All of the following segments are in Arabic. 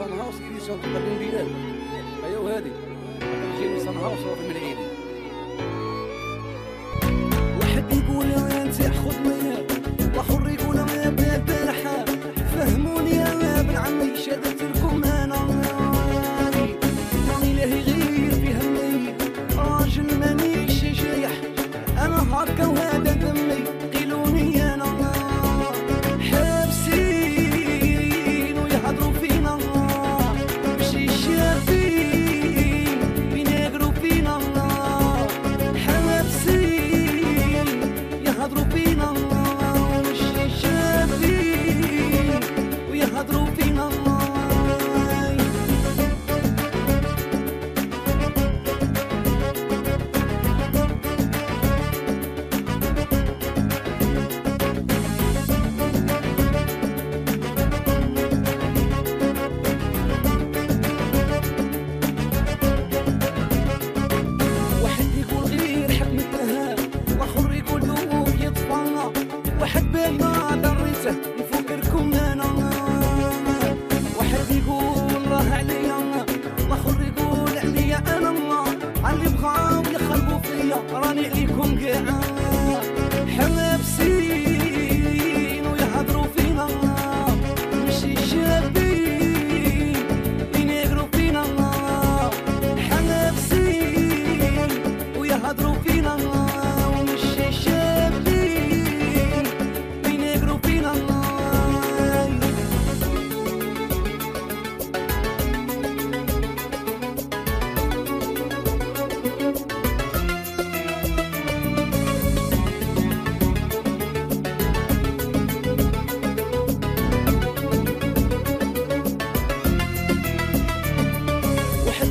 صن هاوس كي إديشن تقدم بلاد أيوا هادي. جيني صن هاوس واخد من عيني واحد يقول يا انت خذ مياه وحر يقول يا باب الحال فهموني يا ابن عمي شدت لكم أنا. راني الهي غير في همي راجل مانيش شيح أنا هكا وهذا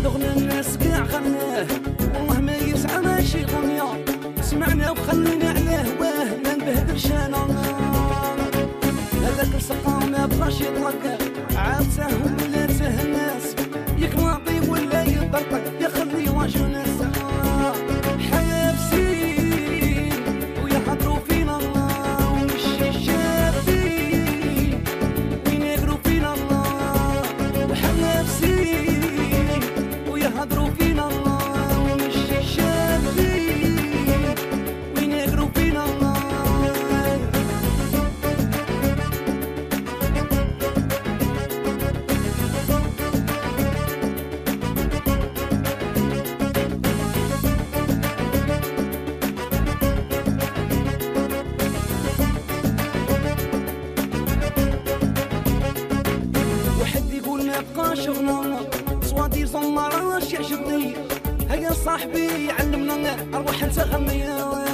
دغن الناس كاع غناه ما يسعى ماشي غنيا سمعنا وخلينا على هواه ما نبهدلش أنا. هذاك السقا ما بغاش يطلق شغلة صوادي زمرة يعجبني. هيا صاحبي علمنا أروح انت غنيه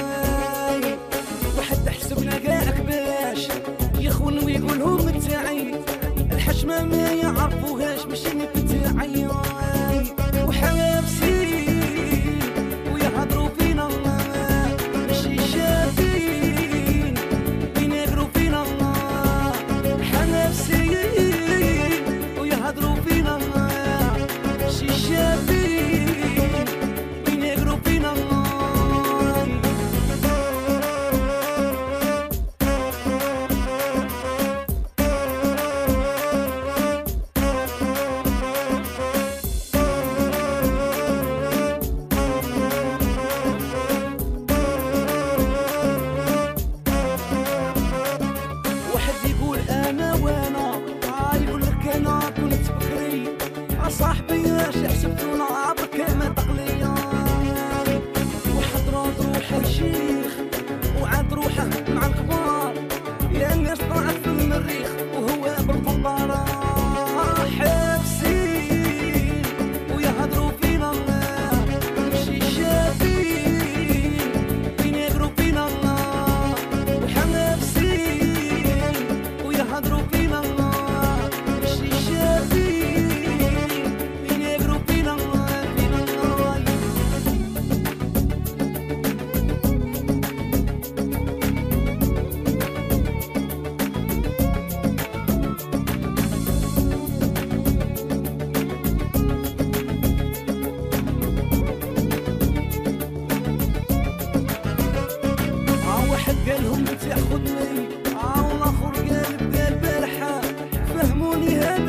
only heard